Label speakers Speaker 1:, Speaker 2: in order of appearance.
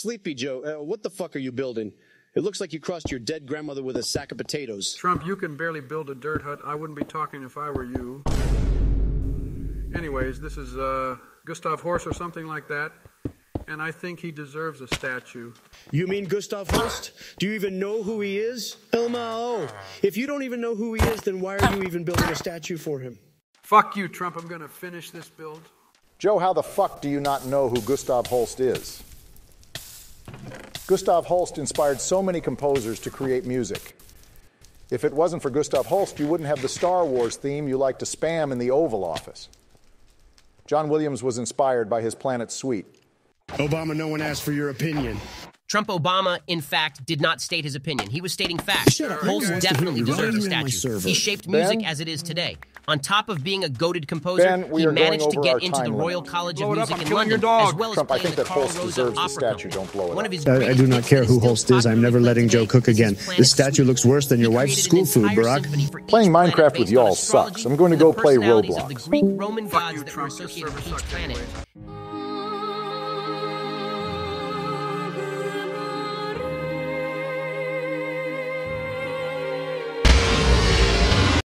Speaker 1: Sleepy Joe, uh, what the fuck are you building? It looks like you crossed your dead grandmother with a sack of potatoes.
Speaker 2: Trump, you can barely build a dirt hut. I wouldn't be talking if I were you. Anyways, this is uh, Gustav Horst or something like that, and I think he deserves a statue.
Speaker 1: You mean Gustav Holst? Do you even know who he is? Elmao. If you don't even know who he is, then why are you even building a statue for him?
Speaker 2: Fuck you, Trump. I'm going to finish this build.
Speaker 3: Joe, how the fuck do you not know who Gustav Holst is? Gustav Holst inspired so many composers to create music. If it wasn't for Gustav Holst, you wouldn't have the Star Wars theme you like to spam in the Oval Office. John Williams was inspired by his Planet Suite.
Speaker 1: Obama, no one asked for your opinion.
Speaker 4: Trump Obama, in fact, did not state his opinion. He was stating facts. Holst definitely
Speaker 1: can hear me.
Speaker 4: deserves a
Speaker 1: Why are you in my
Speaker 4: statue. He shaped music
Speaker 3: Ben?
Speaker 4: as it is today. On top of being a goaded composer,
Speaker 3: Ben,
Speaker 4: he managed to get into the Royal
Speaker 3: limit.
Speaker 4: College
Speaker 2: Blow
Speaker 4: of
Speaker 2: it up,
Speaker 4: Music
Speaker 2: I'm
Speaker 4: in London,
Speaker 2: dog.
Speaker 4: as well as
Speaker 3: Trump, I
Speaker 4: playing
Speaker 3: think
Speaker 4: the Carl Rosa
Speaker 3: deserves the
Speaker 4: Opera
Speaker 3: statue.
Speaker 4: Company.
Speaker 3: Don't blow it
Speaker 4: One of his
Speaker 5: I, I do not care
Speaker 4: that
Speaker 5: who
Speaker 4: is still
Speaker 5: Holst is. I'm never letting Joe cook again. This statue looks worse than your wife's school food,
Speaker 4: entire
Speaker 5: Barack.
Speaker 4: symphony for each
Speaker 3: Playing Minecraft with y'all sucks. I'm going to
Speaker 4: and
Speaker 3: go
Speaker 4: the
Speaker 3: play
Speaker 4: personalities
Speaker 3: Roblox.